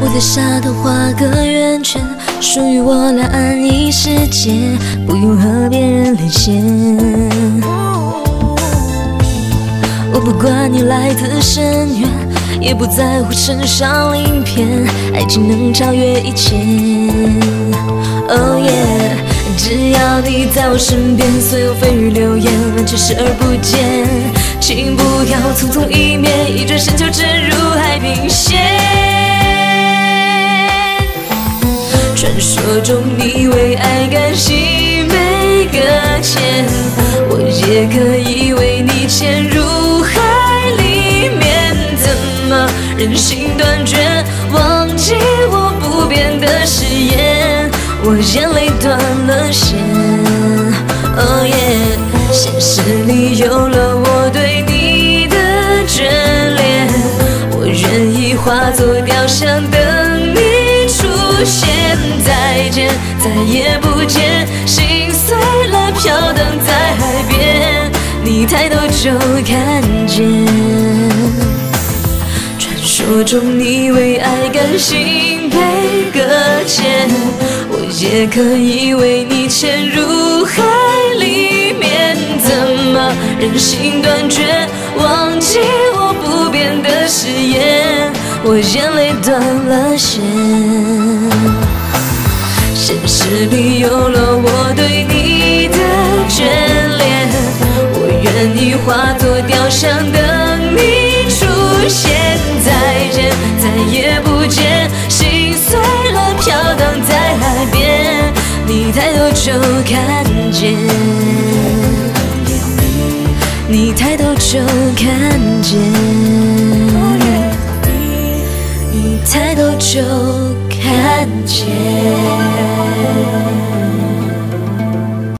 我在沙头画个圆圈，属于我俩安逸世界，不用和别人连线。我不管你来自深渊，也不在乎身上鳞片，爱情能超越一切。Oh yeah，只要你在我身边，所有蜚语流言完全视而不见。请不要匆匆一面，一转身就沉入海平线。传说中你为爱甘心被搁浅，我也可以为你潜入海里面。怎么忍心断绝，忘记我不变的誓言？我眼泪断了线。Oh yeah，现实里有了我对你的眷恋，我愿意化作雕像等出现。再见，再也不见，心碎了，飘荡在海边，你抬头就看见。传说中你为爱甘心被搁浅，我也可以为你潜入海里面。怎么忍心断绝，忘记我不变的誓言？我眼泪断了线。现实里有了我对你的眷恋，我愿意化作雕像等你出现。再见，再也不见，心碎了，飘荡在海边，你抬头就看见，你抬头就看见，你抬头就看见。